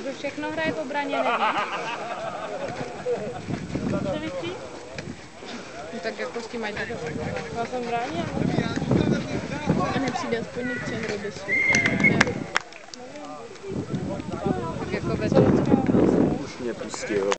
Kdo všechno hraje po braně, nevím. Co? No tak jako s tím mají tak Já jsem bráně, a nepřijde aspoň někde hry bez Tak jako ve Už mě pustil.